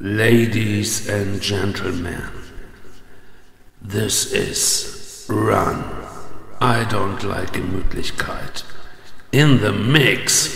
Ladies and gentlemen, this is Run. I don't like Gemütlichkeit. In the mix.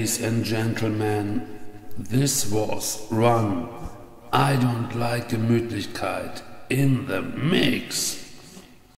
Ladies and gentlemen, this was Run. I don't like Gemütlichkeit in the mix.